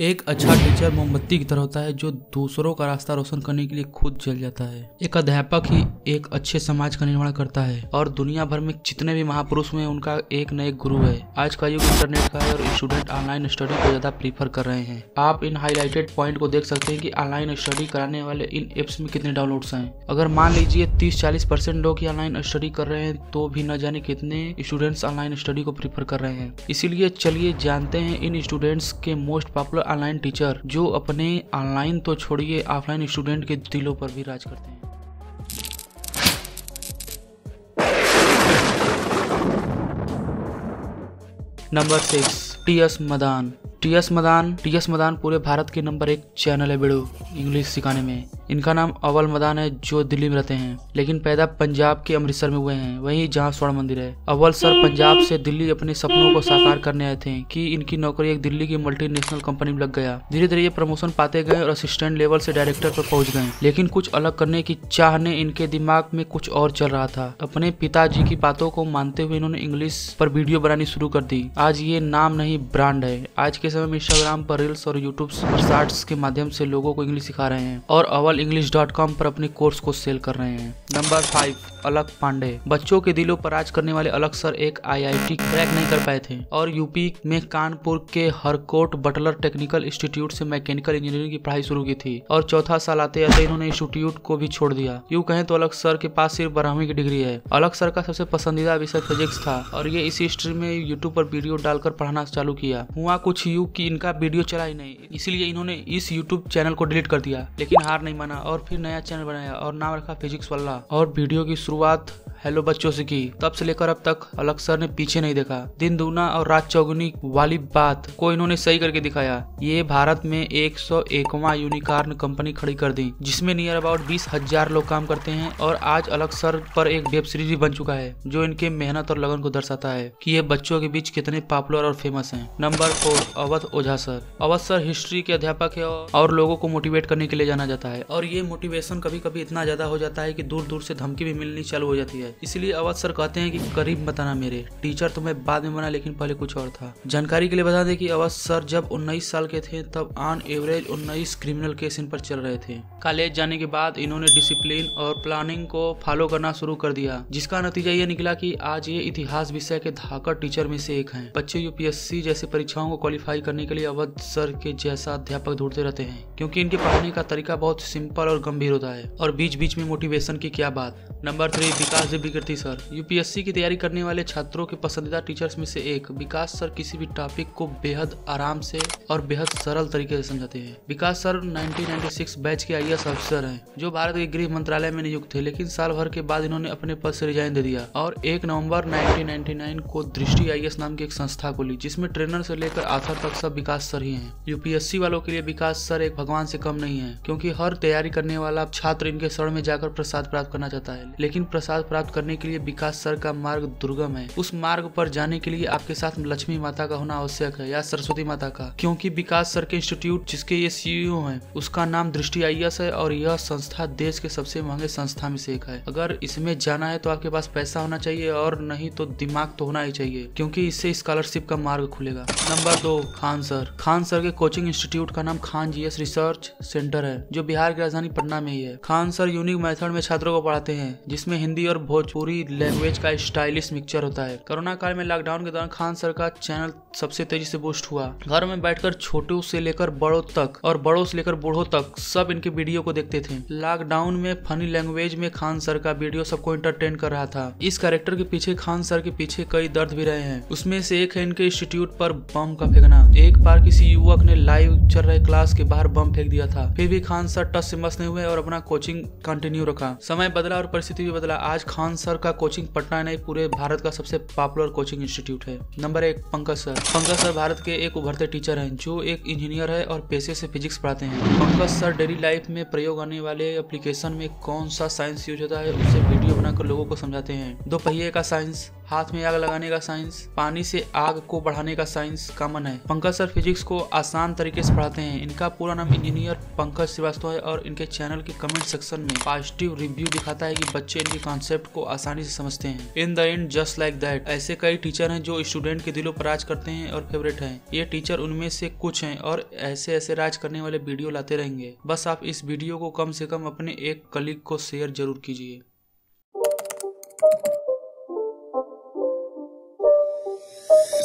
एक अच्छा टीचर मोमबत्ती की तरह होता है, जो दूसरों का रास्ता रोशन करने के लिए खुद जल जाता है। एक अध्यापक ही एक अच्छे समाज का निर्माण करता है, और दुनिया भर में जितने भी महापुरुष हुए उनका एक न एक गुरु है। आज का युग इंटरनेट का है, और स्टूडेंट ऑनलाइन स्टडी को ज़्यादा प्रीफर कर रहे हैं। आप इन हाईलाइटेड पॉइंट को देख सकते हैं कि ऑनलाइन स्टडी कराने वाले इन एप्स में कितने डाउनलोड हैं। अगर मान लीजिए तीस चालीस परसेंट लोग ऑनलाइन स्टडी कर रहे हैं तो भी न जाने कितने स्टूडेंट्स ऑनलाइन स्टडी को प्रीफर कर रहे हैं। इसीलिए चलिए जानते हैं इन स्टूडेंट्स के मोस्ट पॉपुलर ऑनलाइन टीचर जो अपने ऑनलाइन तो छोड़िए ऑफलाइन स्टूडेंट के दिलों पर भी राज करते हैं। Number six T S Madan T S Madan T S Madan पूरे भारत के नंबर एक चैनल है बेड़ो इंग्लिश सिखाने में। इनका नाम अवल मदान है, जो दिल्ली में रहते हैं, लेकिन पैदा पंजाब के अमृतसर में हुए हैं। वहीं जहाँ स्वर्ण मंदिर है। अव्वल सर पंजाब से दिल्ली अपने सपनों को साकार करने आए थे कि इनकी नौकरी एक दिल्ली की मल्टीनेशनल कंपनी में लग गया। धीरे धीरे ये प्रमोशन पाते गए और असिस्टेंट लेवल से डायरेक्टर पर पहुँच गए। लेकिन कुछ अलग करने की चाह ने इनके दिमाग में कुछ और चल रहा था। अपने पिताजी की बातों को मानते हुए इन्होंने इंग्लिश पर वीडियो बनानी शुरू कर दी। आज ये नाम नहीं ब्रांड है। आज के समय में इंस्टाग्राम पर रील्स और यूट्यूब पर शार्ट्स के माध्यम से लोगों को इंग्लिश सिखा रहे हैं। और अवल इंग्लिश डॉट कॉम पर अपने कोर्स को सेल कर रहे हैं। नंबर फाइव अलग पांडे। बच्चों के दिलों पर राज करने वाले अलग सर एक आईआईटी क्रैक नहीं कर पाए थे। और यूपी में कानपुर के हरकोट बटलर टेक्निकल इंस्टीट्यूट से मैकेनिकल इंजीनियरिंग की पढ़ाई शुरू की थी। और चौथा साल आते आते इन्होंने इंस्टीट्यूट को भी छोड़ दिया। यूँ कहें तो अलग सर के पास सिर्फ़ बारहवीं की डिग्री है। अलग सर का सबसे पसंदीदा विषय फिजिक्स था। और ये इसी हिस्ट्री में यूट्यूब पर वीडियो डालकर पढ़ाना चालू किया। हुआ कुछ यू की इनका वीडियो चला ही नहीं। इसलिए इन्होंने इस यूट्यूब चैनल को डिलीट कर दिया। लेकिन हार नहीं माना और फिर नया चैनल बनाया और नाम रखा फिजिक्स वाला और वीडियो की शुरुआत हेलो बच्चों से की। तब से लेकर अब तक अलग सर ने पीछे नहीं देखा। दिन दूना और रात चौगुनी वाली बात को इन्होंने सही करके दिखाया। ये भारत में एक सौ एकवा यूनिकॉर्न कंपनी खड़ी कर दी, जिसमें नियर अबाउट बीस हज़ार लोग काम करते हैं और आज अलग सर पर एक वेब सीरीज़ भी बन चुका है, जो इनके मेहनत और लगन को दर्शाता है कि ये बच्चों के बीच कितने पॉपुलर और फ़ेमस हैं। Number four Awadh Ojha sir. Awadh sir history के अध्यापक है और लोगों को मोटिवेट करने के लिए जाना जाता है। और ये मोटिवेशन कभी कभी इतना ज़्यादा हो जाता है कि दूर दूर से धमकी भी मिलनी चालू हो जाती है। इसलिए अवध सर कहते हैं कि करीब बताना मेरे। टीचर तो मैं बाद में बना लेकिन पहले कुछ और था। जानकारी के लिए बता दें कि अवध सर जब 19 साल के थे, तब ऑन एवरेज 19 क्रिमिनल केस इन पर चल रहे थे। कॉलेज जाने के बाद इन्होंने डिसिप्लिन और प्लानिंग को फॉलो करना शुरू कर दिया, जिसका नतीजा ये निकला की आज ये इतिहास विषय के धाकर टीचर में से एक है। बच्चे यूपीएससी जैसे परीक्षाओं को क्वालिफाई करने के लिए अवध सर के जैसा अध्यापक ढूंढते रहते हैं, क्योंकि इनके पढ़ाने का तरीका बहुत सिंपल और गंभीर होता है। और बीच बीच में मोटिवेशन की क्या बात? नंबर थ्री विकास विकृति सर यूपीएससी की तैयारी करने वाले छात्रों के पसंदीदा टीचर्स में से एक। विकास सर किसी भी टॉपिक को बेहद आराम से और बेहद सरल तरीके से समझाते हैं। विकास सर 1996 बैच के आई अफसर हैं, जो भारत के गृह मंत्रालय में नियुक्त थे, लेकिन साल भर के बाद इन्होंने अपने पद से रिजाइन दे दिया। और एक नवंबर नाइनटीन को दृष्टि आई नाम की एक संस्था खोली, जिसमें ट्रेनर से लेकर आथर तक सब विकास सर ही है। यूपीएससी वालों के लिए विकास सर एक भगवान से कम नहीं है, क्योंकि हर तैयारी करने वाला छात्र इनके शरण में जाकर प्रसाद प्राप्त करना चाहता है। लेकिन प्रसाद प्राप्त करने के लिए विकास सर का मार्ग दुर्गम है। उस मार्ग पर जाने के लिए आपके साथ लक्ष्मी माता का होना आवश्यक है या सरस्वती माता का, क्योंकि विकास सर के इंस्टीट्यूट जिसके ये सीईओ हैं, उसका नाम दृष्टि आई है और यह संस्था देश के सबसे महँगे संस्था में से एक है। अगर इसमें जाना है तो आपके पास पैसा होना चाहिए और नहीं तो दिमाग तो होना ही चाहिए, क्योंकि इससे स्कॉलरशिप का मार्ग खुलेगा। नंबर दो, खान सर। खान सर के कोचिंग इंस्टीट्यूट का नाम खान जीएस रिसर्च सेंटर है, जो बिहार की राजधानी पटना में ही है। खान सर यूनिक मेथड में छात्रों को पढ़ाते हैं। जिसमें हिंदी और भोजपुरी लैंग्वेज का स्टाइलिश मिक्सचर होता है। कोरोना काल में लॉकडाउन के दौरान खान सर का चैनल सबसे तेज़ी से बूस्ट हुआ। घर में बैठकर छोटों से लेकर बड़ों तक और बड़ों से लेकर बूढ़ों तक सब इनके वीडियो को देखते थे। लॉकडाउन में फनी लैंग्वेज में खान सर का वीडियो सबको इंटरटेन कर रहा था। इस कैरेक्टर के पीछे खान सर के पीछे कई दर्द भी रहे हैं। उसमें से एक है इनके इंस्टीट्यूट पर बम का फेंकना। एक बार किसी युवक ने लाइव चल रहे क्लास के बाहर बम फेंक दिया था। फिर भी खान सर टच से मस नहीं हुए और अपना कोचिंग कंटिन्यू रखा। समय बदला और परिस्थिति भी बदला। आज खान सर का कोचिंग पटना नहीं, पूरे भारत का सबसे पॉपुलर कोचिंग इंस्टीट्यूट है। नंबर एक, पंकज सर। पंकज सर भारत के एक उभरते टीचर हैं, जो एक इंजीनियर है और पेशे से फिजिक्स पढ़ाते हैं। पंकज सर डेली लाइफ में प्रयोग आने वाले एप्लीकेशन में कौन सा साइंस यूज़ होता है उसे वीडियो बनाकर लोगों को समझाते हैं। दो पहिए का साइंस हाथ में आग लगाने का साइंस, पानी से आग को बढ़ाने का साइंस कॉमन है। पंकज सर फिजिक्स को आसान तरीके से पढ़ाते हैं। इनका पूरा नाम इंजीनियर पंकज श्रीवास्तव है और इनके चैनल के कमेंट सेक्शन में पॉजिटिव रिव्यू दिखाता है कि बच्चे इनके कॉन्सेप्ट को आसानी से समझते हैं। In the end just like that ऐसे कई टीचर हैं जो स्टूडेंट के दिलों पर राज करते हैं और फेवरेट हैं। ये टीचर उनमें से कुछ हैं और ऐसे ऐसे राज करने वाले वीडियो लाते रहेंगे। बस आप इस वीडियो को कम से कम अपने एक कलीग को शेयर ज़रूर कीजिए।